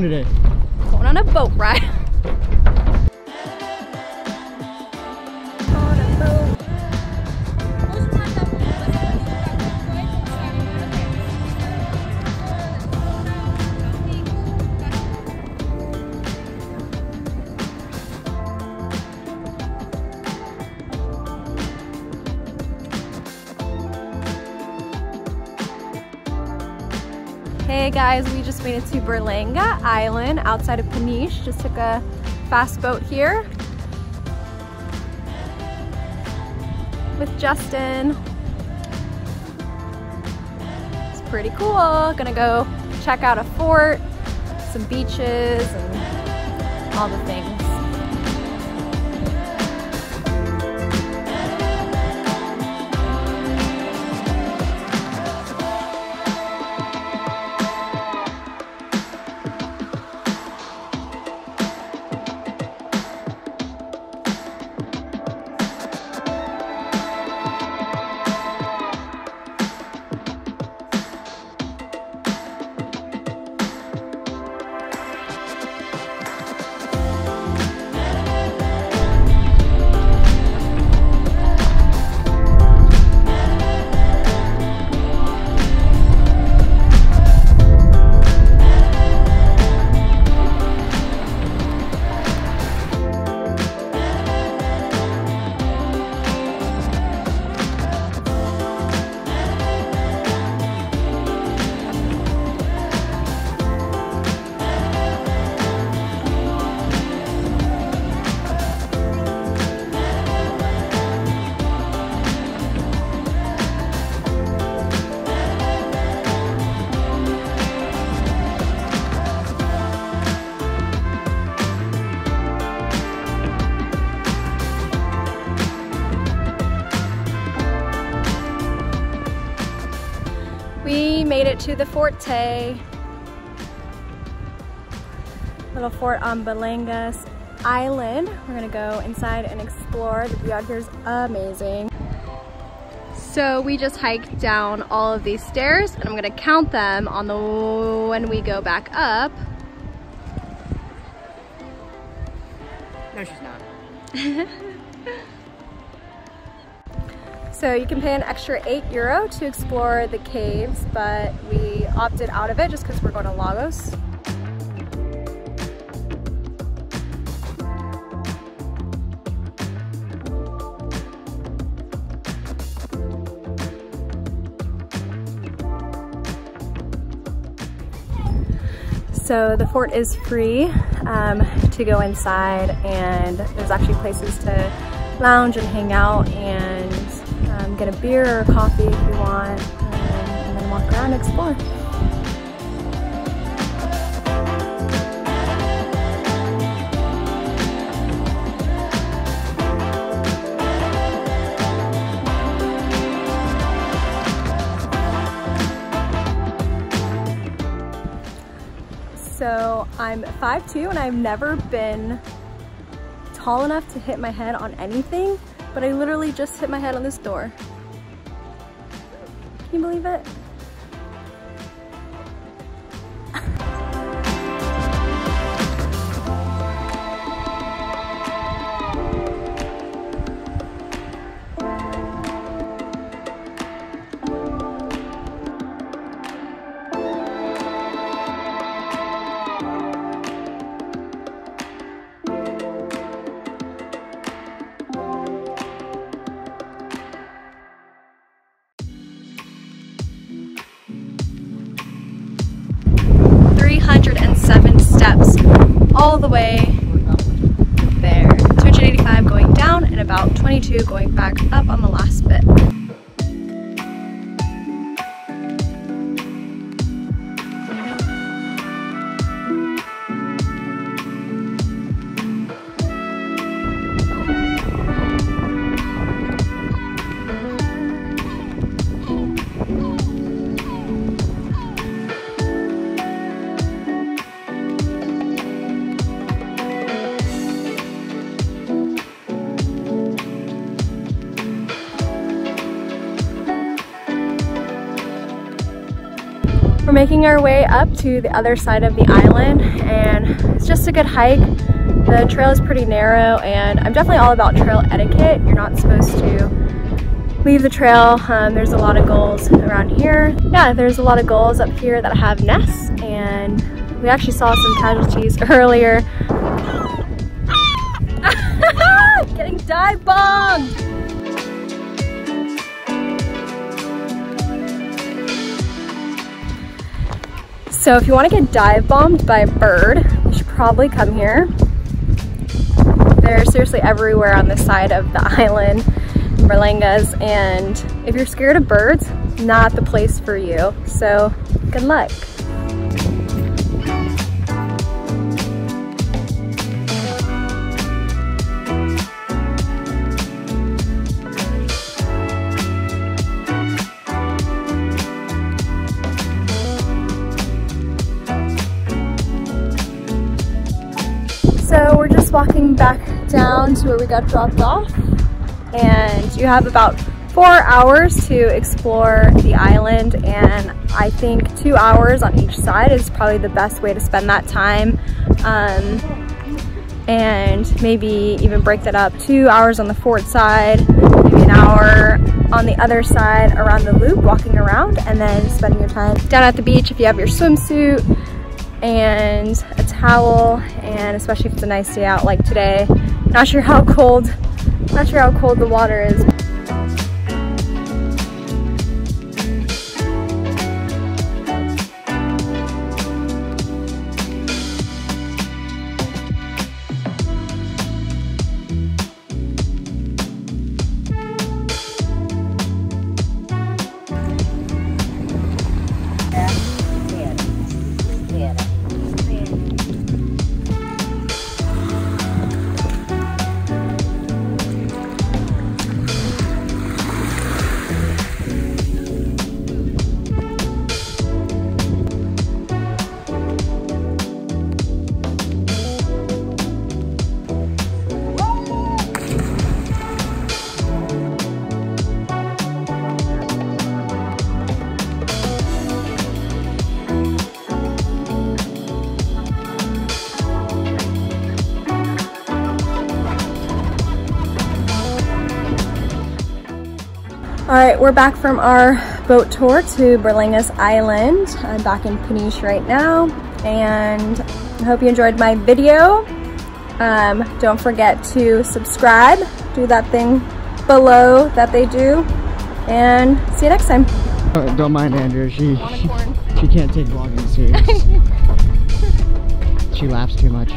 doing today? Going on a boat ride. Hey guys, we just made it to Berlenga Island outside of Peniche. Just took a fast boat here with Justin. It's pretty cool. Gonna go check out a fort, some beaches, and all the things. To the Forte, little fort on Berlengas Island. We're gonna go inside and explore. The view out here is amazing. So we just hiked down all of these stairs and I'm gonna count them on the when we go back up. No, she's not. So you can pay an extra eight euro to explore the caves, but we opted out of it just because we're going to Lagos. So the fort is free um, to go inside and there's actually places to lounge and hang out and um, get a beer or coffee if you want um, and then walk around and explore. So I'm 5'2 and I've never been tall enough to hit my head on anything, but I literally just hit my head on this door. Can you believe it? All the way there. 285 going down and about 22 going back up on the last bit. Making our way up to the other side of the island and it's just a good hike. The trail is pretty narrow and I'm definitely all about trail etiquette. You're not supposed to leave the trail. Um, there's a lot of gulls around here. Yeah, there's a lot of gulls up here that have nests and we actually saw some casualties earlier. Getting dive bombed! So if you want to get dive bombed by a bird, you should probably come here. They're seriously everywhere on the side of the island, Berlengas, and if you're scared of birds, not the place for you. So good luck. Walking back down to where we got dropped off. And you have about four hours to explore the island and I think two hours on each side is probably the best way to spend that time. Um, and maybe even break that up two hours on the fort side maybe an hour on the other side around the loop walking around and then spending your time down at the beach if you have your swimsuit. And a towel and especially if it's a nice day out like today. Not sure how cold not sure how cold the water is All right, we're back from our boat tour to Berlengas Island. I'm back in Peniche right now, and I hope you enjoyed my video. Um, don't forget to subscribe, do that thing below that they do, and see you next time. Uh, don't mind Andrew, she, she, she can't take vlogging serious. she laughs too much.